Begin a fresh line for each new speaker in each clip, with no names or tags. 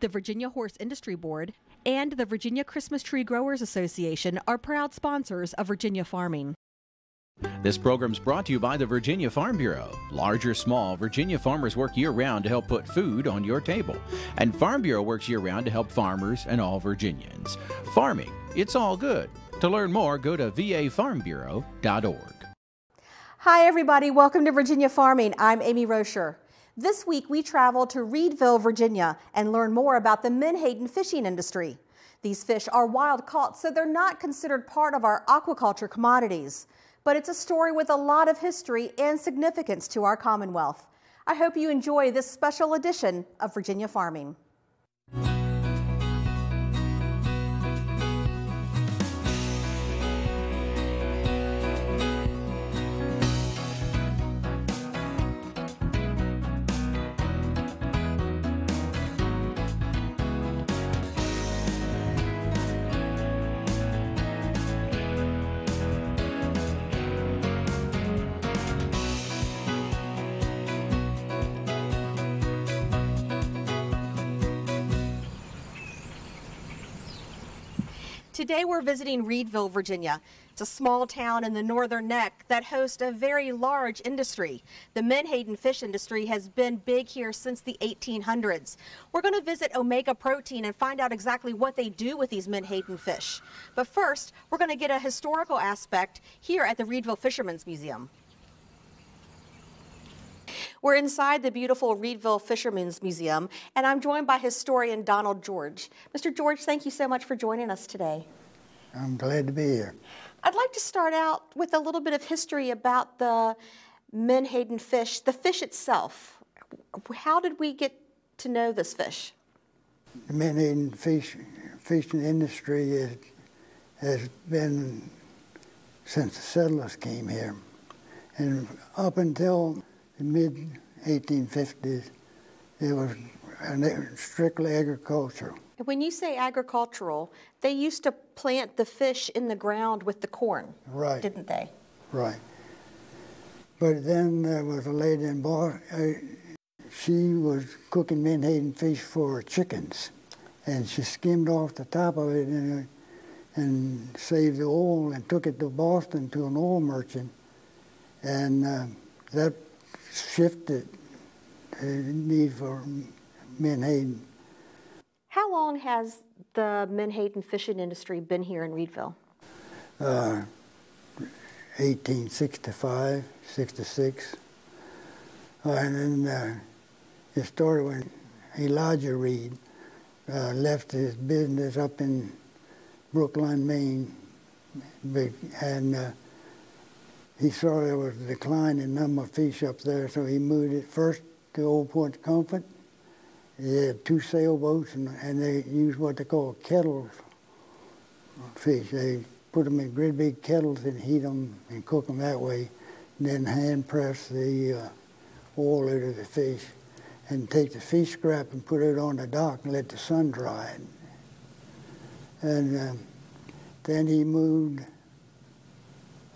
The Virginia Horse Industry Board and the Virginia Christmas Tree Growers Association are proud sponsors of Virginia farming.
This program is brought to you by the Virginia Farm Bureau. Large or small, Virginia farmers work year round to help put food on your table. And Farm Bureau works year round to help farmers and all Virginians. Farming, it's all good. To learn more, go to vafarmbureau.org.
Hi, everybody. Welcome to Virginia Farming. I'm Amy Rocher. This week, we travel to Reedville, Virginia, and learn more about the menhaden fishing industry. These fish are wild caught, so they're not considered part of our aquaculture commodities but it's a story with a lot of history and significance to our Commonwealth. I hope you enjoy this special edition of Virginia Farming. Today we're visiting Reedville, Virginia. It's a small town in the northern neck that hosts a very large industry. The menhaden fish industry has been big here since the 1800s. We're going to visit Omega Protein and find out exactly what they do with these menhaden fish. But first, we're going to get a historical aspect here at the Reedville Fishermen's Museum. We're inside the beautiful Reedville Fishermen's Museum, and I'm joined by historian Donald George. Mr. George, thank you so much for joining us today.
I'm glad to be here.
I'd like to start out with a little bit of history about the menhaden fish, the fish itself. How did we get to know this fish?
The menhaden fish fishing industry is, has been since the settlers came here. And up until the mid 1850s, it was strictly agricultural.
When you say agricultural, they used to plant the fish in the ground with the corn,
right?
Didn't they?
Right. But then there was a lady in Boston. Uh, she was cooking menhaden fish for chickens, and she skimmed off the top of it and, and saved the oil and took it to Boston to an oil merchant, and uh, that shifted the need for menhaden.
How long has the menhaden fishing industry been here in Reedville?
Uh, 1865, 66. Uh, and then uh, it started when Elijah Reed uh, left his business up in Brooklin, Maine, and uh, he saw there was a decline in number of fish up there, so he moved it first to Old Point Comfort. He had two sailboats, and, and they used what they call kettle fish. They put them in great big kettles and heat them and cook them that way, and then hand press the uh, oil out of the fish, and take the fish scrap and put it on the dock and let the sun dry it. And um, then he moved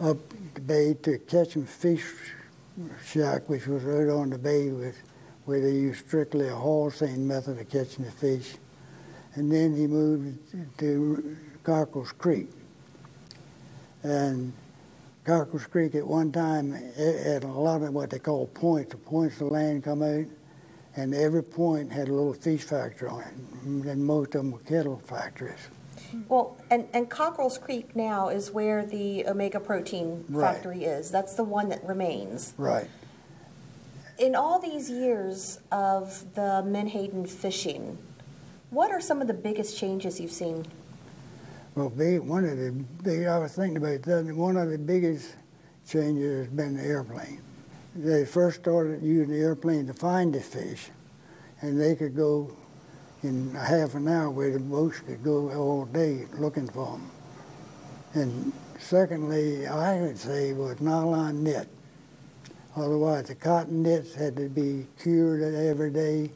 up the bay to Ketchum Fish Shack, which was right on the bay with, where they used strictly a haul seine method of catching the fish. And then he moved to Cockrell's Creek. And Cockrell's Creek at one time had a lot of what they call points. The points of land come out, and every point had a little fish factory on it. And most of them were kettle factories.
Well, and, and Cockrell's Creek now is where the Omega Protein
Right.
factory is. That's the one that remains.
Right.
In all these years of the menhaden fishing, what are some of the biggest changes you've seen?
Well, one of the big, I was thinking about that, one of the biggest changes has been the airplane. They first started using the airplane to find the fish, and they could go in a half an hour where the boats could go all day looking for them. And secondly, I would say was nylon net. Otherwise, the cotton nets had to be cured every day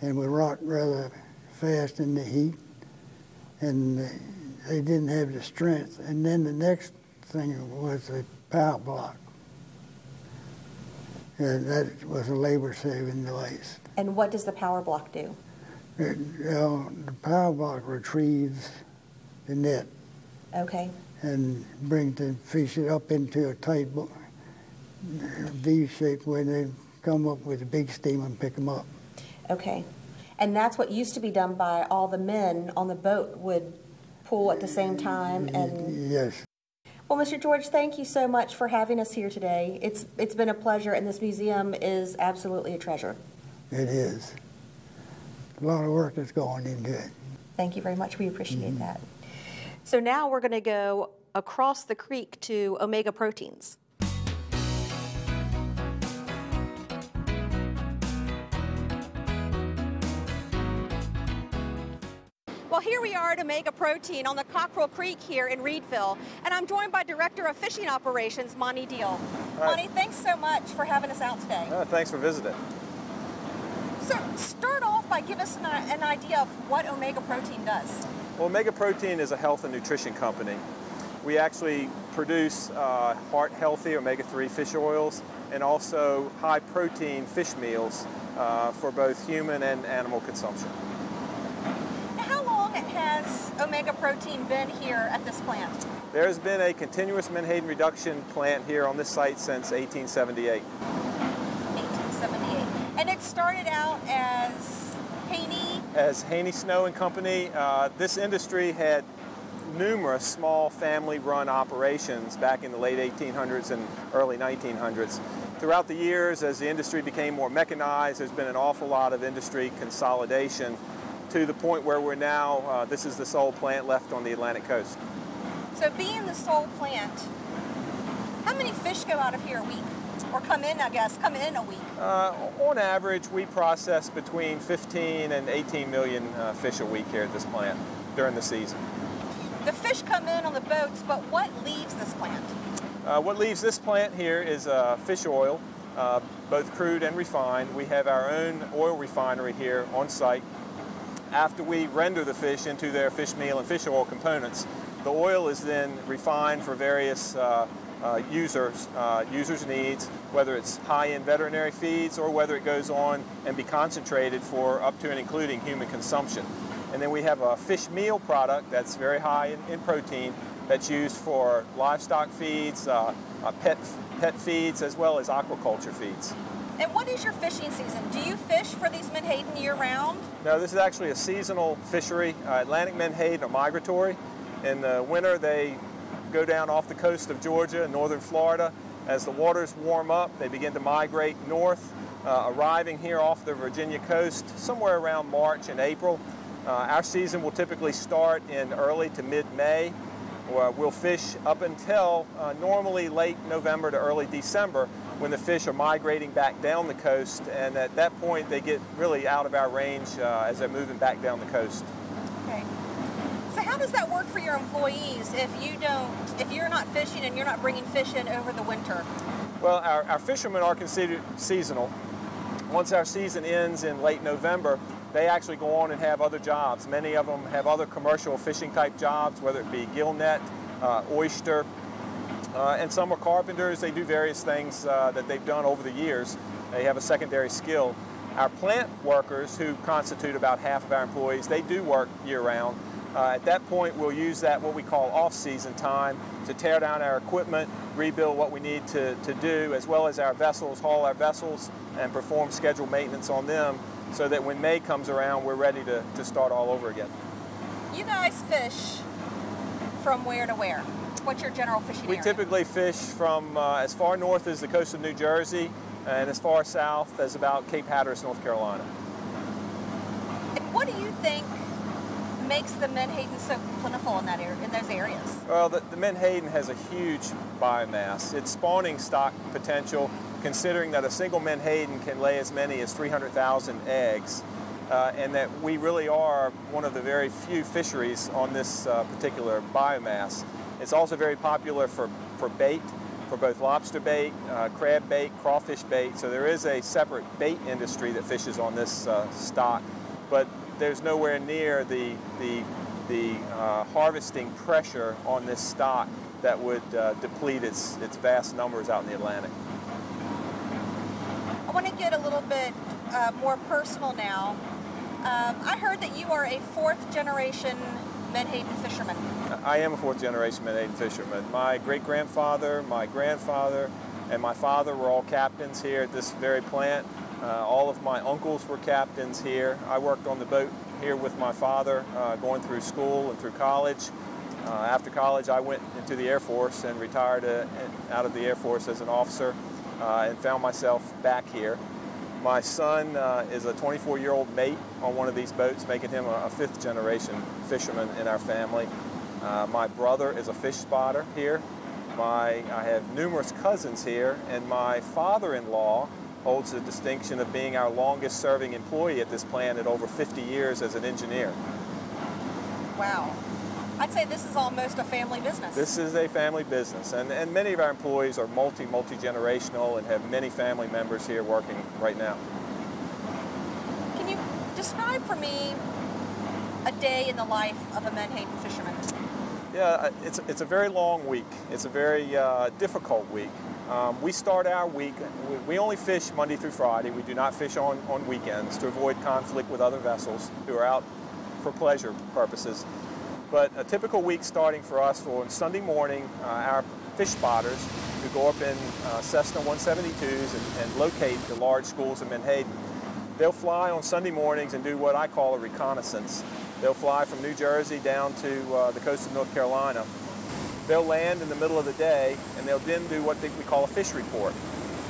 and would rot rather fast in the heat. And they didn't have the strength. And then the next thing was the power block. And that was a labor saving device.
And what does the power block do?
It, uh, the power block retrieves the net
Okay.
and brings the fish up into a tight V shape where they come up with a big steam and pick them up.
Okay. And that's what used to be done by all the men on the boat would pull at the same time and
Yes.
Well, Mr. George, thank you so much for having us here today. It's it's been a pleasure and this museum is absolutely a treasure.
It is. A lot of work is going into it.
Thank you very much. We appreciate mm-hmm. that. So now we're going to go across the creek to Omega Proteins. Well, here we are at Omega Protein on the Cockrell Creek here in Reedville, and I'm joined by Director of Fishing Operations, Monty Deihl.
right.
Monty, thanks so much for having us out today.
Uh, thanks for visiting.
So, start off by give us an, an idea of what Omega Protein does.
Well, Omega Protein is a health and nutrition company. We actually produce uh, heart healthy omega 3 fish oils and also high protein fish meals uh, for both human and animal consumption.
Has Omega Protein been here at this plant?
There has been a continuous menhaden reduction plant here on this site since 1878.
1878. And it started out as Haney.
As Haney Snow and Company, uh, this industry had numerous small family-run operations back in the late 1800s and early 1900s. Throughout the years, as the industry became more mechanized, there's been an awful lot of industry consolidation to the point where we're now, uh, this is the sole plant left on the Atlantic coast.
So, being the sole plant, how many fish go out of here a week? Or come in, I guess, come in a week?
Uh, on average, we process between 15 and 18 million uh, fish a week here at this plant during the season.
The fish come in on the boats, but what leaves this plant?
Uh, what leaves this plant here is uh, fish oil, uh, both crude and refined. We have our own oil refinery here on site. After we render the fish into their fish meal and fish oil components, the oil is then refined for various uh, uh, users, uh, users' needs, whether it's high-end veterinary feeds or whether it goes on and be concentrated for up to and including human consumption. And then we have a fish meal product that's very high in, in protein that's used for livestock feeds, uh, uh, pet, pet feeds, as well as aquaculture feeds.
And what is your fishing season? Do you fish for these menhaden year round?
No, this is actually a seasonal fishery. Uh, Atlantic menhaden are migratory. In the winter, they go down off the coast of Georgia and northern Florida. As the waters warm up, they begin to migrate north, uh, arriving here off the Virginia coast somewhere around March and April. Uh, our season will typically start in early to mid-May. We'll fish up until uh, normally late November to early December when the fish are migrating back down the coast and at that point they get really out of our range uh, as they're moving back down the coast.
Okay. So how does that work for your employees if you don't, if you're not fishing and you're not bringing fish in over the winter?
Well, our, our fishermen are considered seasonal. Once our season ends in late November, they actually go on and have other jobs. Many of them have other commercial fishing type jobs, whether it be gill net, uh, oyster, uh, and some are carpenters. They do various things uh, that they've done over the years. They have a secondary skill. Our plant workers, who constitute about half of our employees, they do work year round. Uh, at that point, we'll use that what we call off-season time to tear down our equipment, rebuild what we need to, to do, as well as our vessels, haul our vessels, and perform scheduled maintenance on them so that when May comes around, we're ready to, to start all over again.
You guys fish from where to where? What's your general fishing
We
area?
typically fish from uh, as far north as the coast of New Jersey and as far south as about Cape Hatteras, North Carolina.
And what do you think makes the menhaden so plentiful in that area, in those areas?
Well, the, the Menhaden has a huge biomass. Its spawning stock potential, considering that a single Menhaden can lay as many as 300,000 eggs, uh, and that we really are one of the very few fisheries on this uh, particular biomass. It's also very popular for, for bait, for both lobster bait, uh, crab bait, crawfish bait. So there is a separate bait industry that fishes on this uh, stock, but there's nowhere near the, the, the uh, harvesting pressure on this stock that would uh, deplete its, its vast numbers out in the Atlantic.
I want to get a little bit uh, more personal now. Um, I heard that you are a fourth generation Menhaden fisherman.
I am a fourth generation Menhaden fisherman. My great grandfather, my grandfather, and my father were all captains here at this very plant. Uh, all of my uncles were captains here. I worked on the boat here with my father, uh, going through school and through college. Uh, after college, I went into the Air Force and retired uh, out of the Air Force as an officer uh, and found myself back here. My son uh, is a 24-year-old mate on one of these boats, making him a, a fifth generation fisherman in our family. my brother is a fish spotter here. My, I have numerous cousins here, and my father-in-law holds the distinction of being our longest serving employee at this plant at over 50 years as an engineer.
Wow. I'd say this is almost a family business.
This is a family business, and, and many of our employees are multi, multi-generational and have many family members here working right now.
Can you describe for me a day in the life of a Menhaden fisherman?
Yeah, it's, it's a very long week. It's a very uh, difficult week. Um, we start our week, we, we, only fish Monday through Friday. We do not fish on, on weekends to avoid conflict with other vessels who are out for pleasure purposes. But a typical week starting for us for on Sunday morning, uh, our fish spotters who go up in uh, Cessna 172s and, and, locate the large schools in Menhaden, they'll fly on Sunday mornings and do what I call a reconnaissance. They'll fly from New Jersey down to uh, the coast of North Carolina. They'll land in the middle of the day and they'll then do what they, we call a fish report.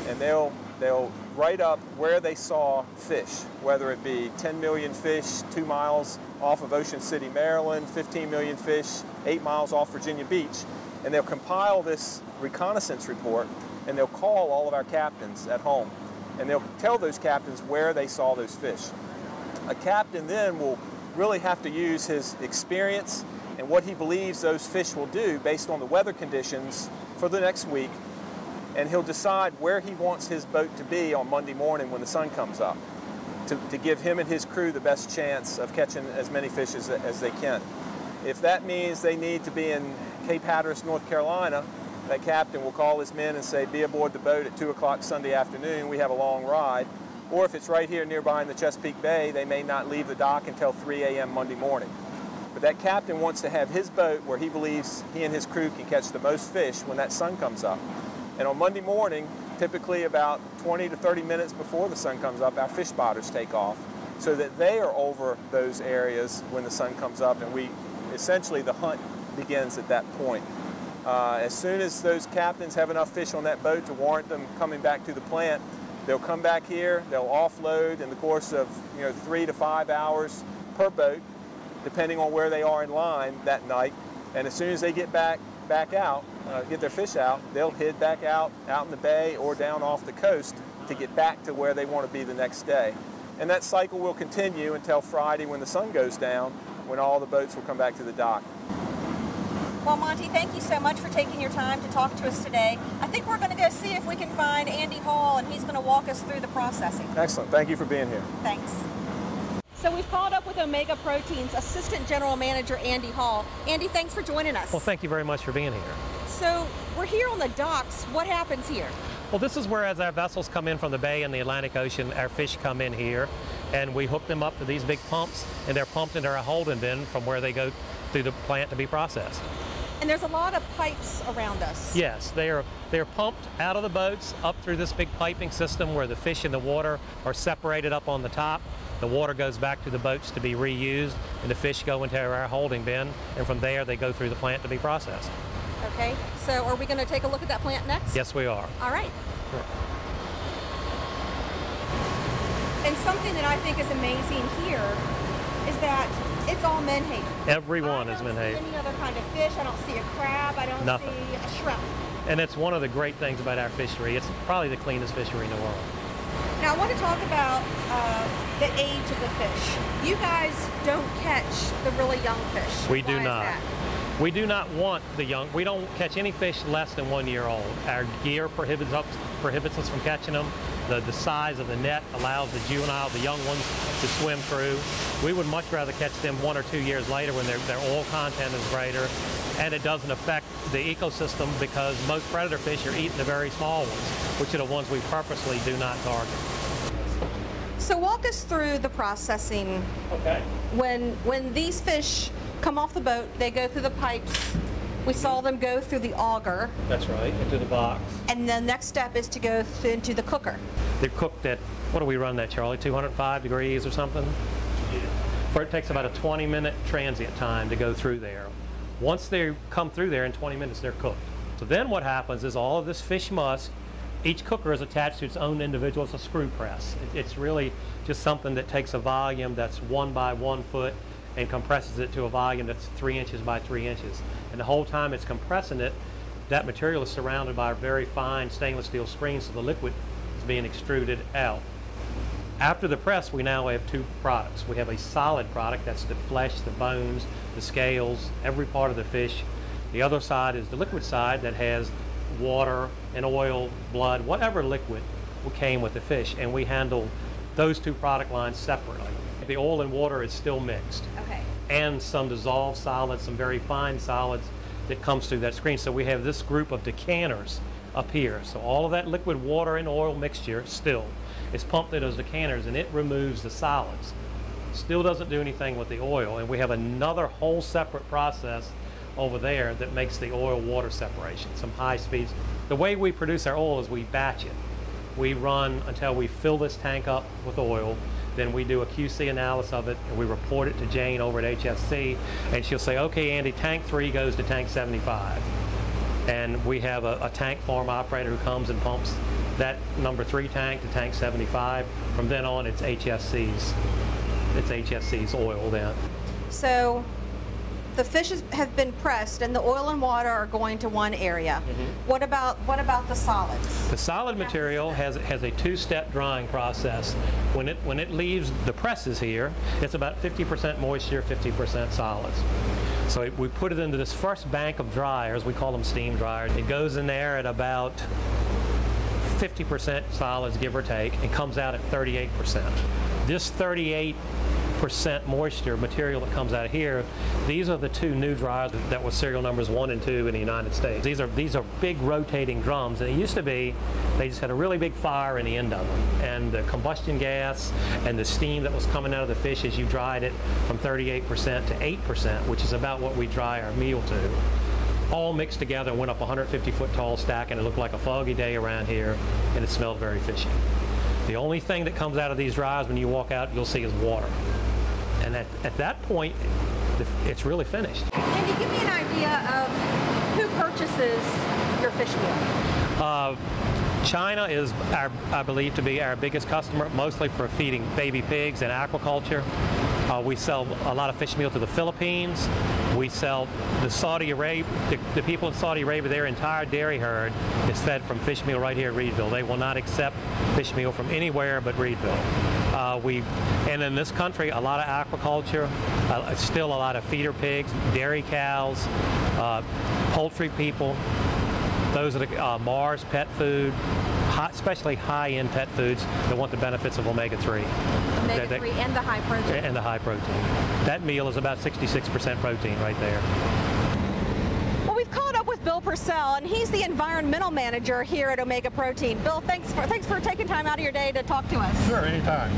And they'll they'll write up where they saw fish, whether it be 10 million fish two miles off of Ocean City, Maryland, 15 million fish eight miles off Virginia Beach, and they'll compile this reconnaissance report and they'll call all of our captains at home and they'll tell those captains where they saw those fish. A captain then will really have to use his experience and what he believes those fish will do based on the weather conditions for the next week and he'll decide where he wants his boat to be on Monday morning when the sun comes up to, to give him and his crew the best chance of catching as many fish as, as they can. If that means they need to be in Cape Hatteras, North Carolina, that captain will call his men and say, be aboard the boat at 2 o'clock Sunday afternoon, we have a long ride. Or if it's right here nearby in the Chesapeake Bay, they may not leave the dock until 3 a.m. Monday morning. But that captain wants to have his boat where he believes he and his crew can catch the most fish when that sun comes up. And on Monday morning, typically about 20 to 30 minutes before the sun comes up, our fish spotters take off so that they are over those areas when the sun comes up and we essentially the hunt begins at that point. Uh, as soon as those captains have enough fish on that boat to warrant them coming back to the plant, they'll come back here, they'll offload in the course of you know three to five hours per boat, depending on where they are in line that night. And as soon as they get back back out, uh, get their fish out, they'll head back out, out in the bay or down off the coast to get back to where they want to be the next day. And that cycle will continue until Friday when the sun goes down, when all the boats will come back to the dock.
Well, Monty, thank you so much for taking your time to talk to us today. I think we're going to go see if we can find Andy Hall, and he's going to walk us through the processing.
Excellent. Thank you for being here.
Thanks. So we've called up with Omega Proteins Assistant General Manager Andy Hall. Andy, thanks for joining us.
Well, thank you very much for being here.
So we're here on the docks. What happens here?
Well, this is where as our vessels come in from the bay and the Atlantic Ocean, our fish come in here, and we hook them up to these big pumps, and they're pumped into our holding bin from where they go through the plant to be processed.
And there's a lot of pipes around us.
Yes, they are they're pumped out of the boats up through this big piping system where the fish and the water are separated up on the top. The water goes back to the boats to be reused, and the fish go into our holding bin, and from there they go through the plant to be processed.
Okay, so are we going to take a look at that plant next?
Yes, we are.
All right. Sure. And something that I think is amazing here is that it's all menhaden.
Everyone is menhaden.
any other kind of fish. I don't see a crab. I don't
Nothing.
see a shrimp.
And it's one of the great things about our fishery. It's probably the cleanest fishery in the world.
Now I want to talk about uh, the age of the fish. You guys don't catch the really young fish.
We
Why
do not. We do not want the young. We don't catch any fish less than one year old. Our gear prohibits us, prohibits us from catching them. The, the size of the net allows the juvenile, the young ones, to swim through. We would much rather catch them one or two years later when their, their oil content is greater and it doesn't affect the ecosystem because most predator fish are eating the very small ones, which are the ones we purposely do not target.
So walk us through the processing.
Okay.
When when these fish come off the boat, they go through the pipes. We saw them go through the auger,
That's right, into the box.
and the next step is to go th- into the cooker.
They're cooked at, what do we run that, Charlie, 205 degrees or something? Yeah. For it takes about a 20 minute transient time to go through there. Once they come through there in 20 minutes, they're cooked. So then what happens is all of this fish musk, each cooker is attached to its own individual, it's a screw press. It- It's really just something that takes a volume that's one by one foot and compresses it to a volume that's three inches by three inches. And the whole time it's compressing it, that material is surrounded by a very fine stainless steel screen, so the liquid is being extruded out. After the press, we now have two products. We have a solid product, that's the flesh, the bones, the scales, every part of the fish. The other side is the liquid side that has water and oil, blood, whatever liquid came with the fish, and we handle those two product lines separately. The oil and water is still mixed
Okay.
and some dissolved solids, some very fine solids that comes through that screen. So we have this group of decanters up here. So all of that liquid water and oil mixture still is pumped through those decanters and it removes the solids. Still doesn't do anything with the oil. And we have another whole separate process over there that makes the oil water separation, some high speeds. The way we produce our oil is we batch it. We run until we fill this tank up with oil. Then we do a QC analysis of it and we report it to Jane over at HSC. And she'll say, okay, Andy, tank three goes to tank 75. And we have a, a tank farm operator who comes and pumps that number three tank to tank 75. From then on, it's HSC's. It's HSC's oil then.
So the fishes have been pressed, and the oil and water are going to one area. Mm-hmm. What about what about the solids?
The solid material has, has a two-step drying process. When it, when it leaves the presses here, it's about 50% moisture, 50% solids. So it- we put it into this first bank of dryers, we call them steam dryers. It goes in there at about 50% solids, give or take, and comes out at 38%. This 38% moisture material that comes out here, these are the two new dryers that were serial numbers one and two in the United States. These are these are big rotating drums. And it used to be they just had a really big fire in the end of them, and the combustion gas and the steam that was coming out of the fish as you dried it from 38% to 8%, which is about what we dry our meal to all mixed together went up 150 foot tall stack and it looked like a foggy day around here and it smelled very fishy. The only thing that comes out of these dryers when you walk out you'll see is water. At, at that point, it's really finished.
Can you give me an idea of who purchases your fish meal?
Uh, China is, our, I believe, to be our biggest customer, mostly for feeding baby pigs and aquaculture. Uh, we sell a lot of fish meal to the Philippines. We sell the Saudi Arabia, the, the people in Saudi Arabia, their entire dairy herd is fed from fish meal right here at Reedville. They will not accept fish meal from anywhere but Reedville. Uh, we, and in this country, a lot of aquaculture, uh, still a lot of feeder pigs, dairy cows, uh, poultry people, those are the uh, Mars pet food, high, especially high-end pet foods that want the benefits of omega-3
Omega
That-
three and the high protein.
and the high protein. That meal is about 66% protein right there.
Well, we've caught up with Bill Purcell, and he's the environmental manager here at Omega Protein. Bill, thanks for thanks for taking time out of your day to talk to us.
Sure, anytime.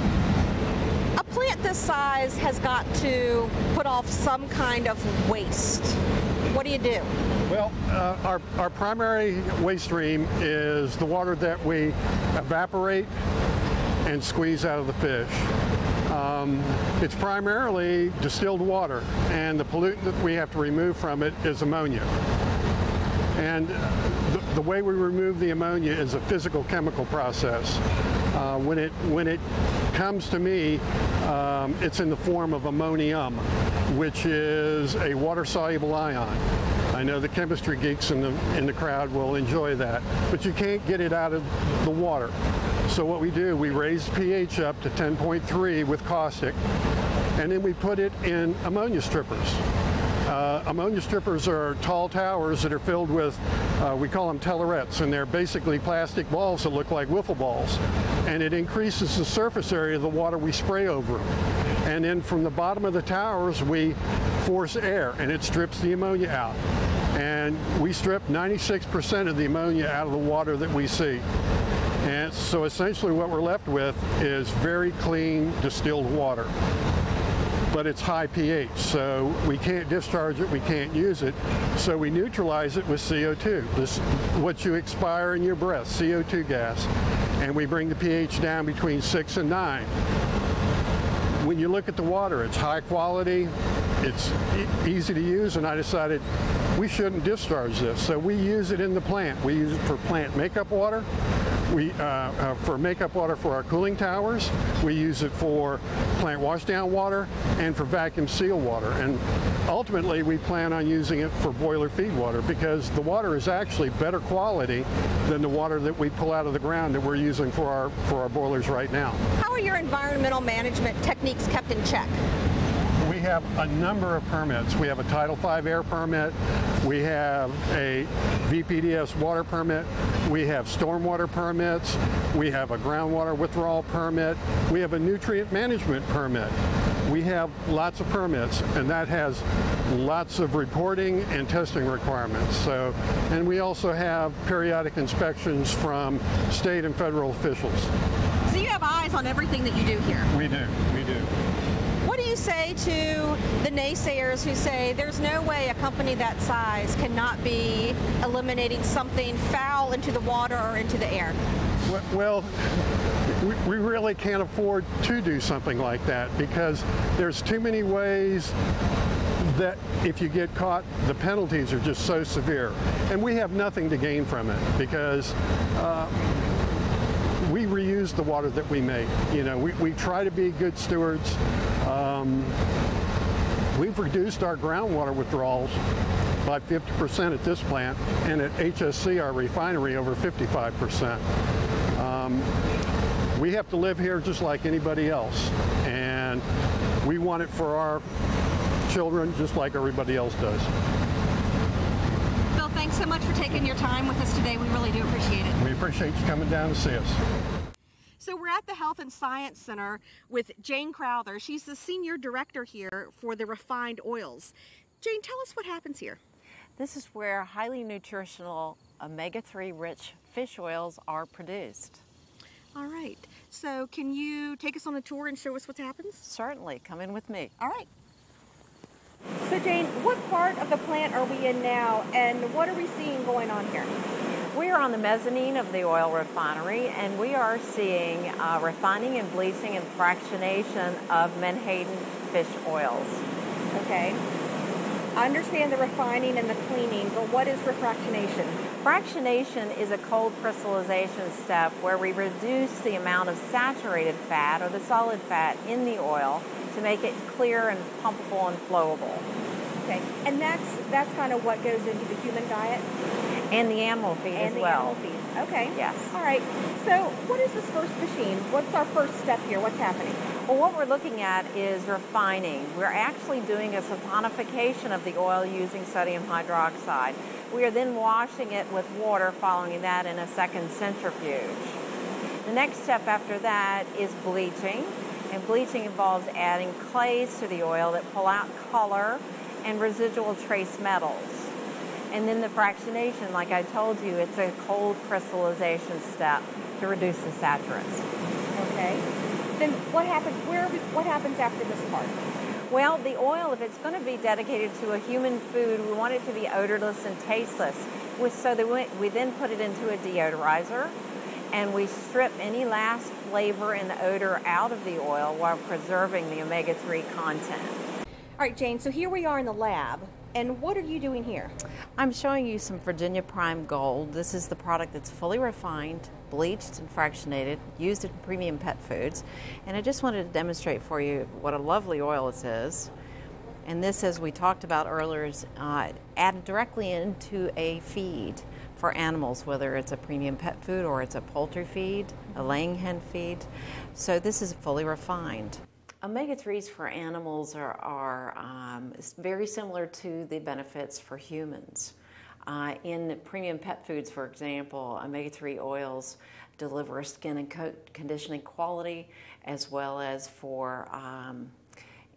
A plant this size has got to put off some kind of waste. What do you do?
Well, uh, our, our primary waste stream is the water that we evaporate and squeeze out of the fish. Um, it's primarily distilled water, and the pollutant that we have to remove from it is ammonia. And the, the way we remove the ammonia is a physical chemical process. Uh, when it when it comes to me, um, it's in the form of ammonium, which is a water-soluble ion. I know the chemistry geeks in the in the crowd will enjoy that, but you can't get it out of the water. So what we do, we raise pH up to 10.3 with caustic, and then we put it in ammonia strippers. Uh, ammonia strippers are tall towers that are filled with, uh, we call them tellerettes, and they're basically plastic balls that look like wiffle balls. And it increases the surface area of the water we spray over. And then from the bottom of the towers, we force air, and it strips the ammonia out. And we strip 96% of the ammonia out of the water that we see. And so essentially what we're left with is very clean distilled water. But it's high pH, so we can't discharge it, we can't use it. So we neutralize it with CO2, this, what you expire in your breath, CO2 gas. And we bring the pH down between six and nine when you look at the water, it's high quality, it's e easy to use, and I decided we shouldn't discharge this. So we use it in the plant. We use it for plant makeup water. We, uh, uh, for makeup water for our cooling towers. We use it for plant washdown water and for vacuum seal water. And ultimately, we plan on using it for boiler feed water because the water is actually better quality than the water that we pull out of the ground that we're using for our, for our boilers right now.
How are your environmental management techniques kept in check?
We have a number of permits. We have a Title V air permit, we have a VPDES water permit, we have stormwater permits, we have a groundwater withdrawal permit, we have a nutrient management permit. We have lots of permits, and that has lots of reporting and testing requirements. So, and we also have periodic inspections from state and federal officials.
So you have eyes on everything that you do here.
We do, we do
you say to the naysayers who say there's no way a company that size cannot be eliminating something foul into the water or into the air?
Well, we really can't afford to do something like that because there's too many ways that if you get caught, the penalties are just so severe. And we have nothing to gain from it because uh, we reuse the water that we make. You know, we, we try to be good stewards. Um, we've reduced our groundwater withdrawals by 50% at this plant, and at HSC, our refinery, over 55%. Um, we have to live here just like anybody else, and we want it for our children just like everybody else does.
Bill, thanks so much for taking your time with us today. We really do appreciate it.
We appreciate you coming down to see us.
So we're at the Health and Science Center with Jane Crowther. She's the senior director here for the refined oils. Jane, tell us what happens here.
This is where highly nutritional omega-3 rich fish oils are produced.
All right. So can you take us on a tour and show us what happens?
Certainly. Come in with me.
All right. So Jane, what part of the plant are we in now and what are we seeing going on here?
We are on the mezzanine of the oil refinery and we are seeing uh, refining and bleaching and fractionation of Menhaden fish oils.
Okay. I understand the refining and the cleaning, but what is refractionation?
Fractionation is a cold crystallization step where we reduce the amount of saturated fat or the solid fat in the oil to make it clear and pumpable and flowable.
Okay, and that's that's kind of what goes into the human diet.
And the animal feed
and
as
the
well.
Animal feed. Okay.
Yes.
All right. So, what is this first machine? What's our first step here? What's happening?
Well, what we're looking at is refining. We're actually doing a saponification of the oil using sodium hydroxide. We are then washing it with water following that in a second centrifuge. The next step after that is bleaching. And bleaching involves adding clays to the oil that pull out color and residual trace metals. And then the fractionation, like I told you, it's a cold crystallization step to reduce the saturates.
Okay. Then what happens? Where? What happens after this part?
Well, the oil, if it's going to be dedicated to a human food, we want it to be odorless and tasteless. So we, we then put it into a deodorizer, and we strip any last flavor and odor out of the oil while preserving the omega-3 content.
All right, Jane, so here we are in the lab. And what are you doing here?
I'm showing you some Virginia Prime Gold. This is the product that's fully refined, bleached and fractionated, used in premium pet foods. And I just wanted to demonstrate for you what a lovely oil this is. And this, as we talked about earlier, is uh, added directly into a feed for animals, whether it's a premium pet food or it's a poultry feed, a laying hen feed. So this is fully refined. Omega-3s for animals are, are um, very similar to the benefits for humans. Uh, in premium pet foods, for example, omega-3 oils deliver skin and coat conditioning quality as well as for um,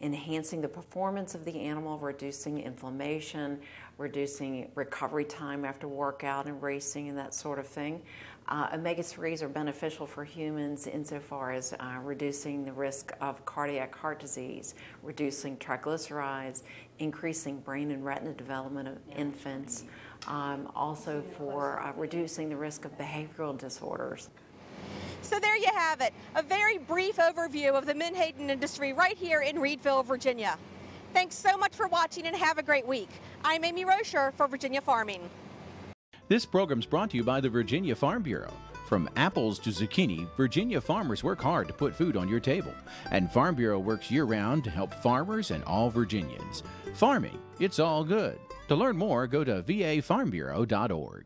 enhancing the performance of the animal, reducing inflammation, reducing recovery time after workout and racing and that sort of thing. Uh, omega 3s are beneficial for humans insofar as uh, reducing the risk of cardiac heart disease, reducing triglycerides, increasing brain and retina development of infants, um, also for uh, reducing the risk of behavioral disorders.
So there you have it, a very brief overview of the menhaden industry right here in Reedville, Virginia. Thanks so much for watching and have a great week. I'm Amy Rocher for Virginia Farming.
This program is brought to you by the Virginia Farm Bureau. From apples to zucchini, Virginia farmers work hard to put food on your table. And Farm Bureau works year round to help farmers and all Virginians. Farming, it's all good. To learn more, go to vafarmbureau.org.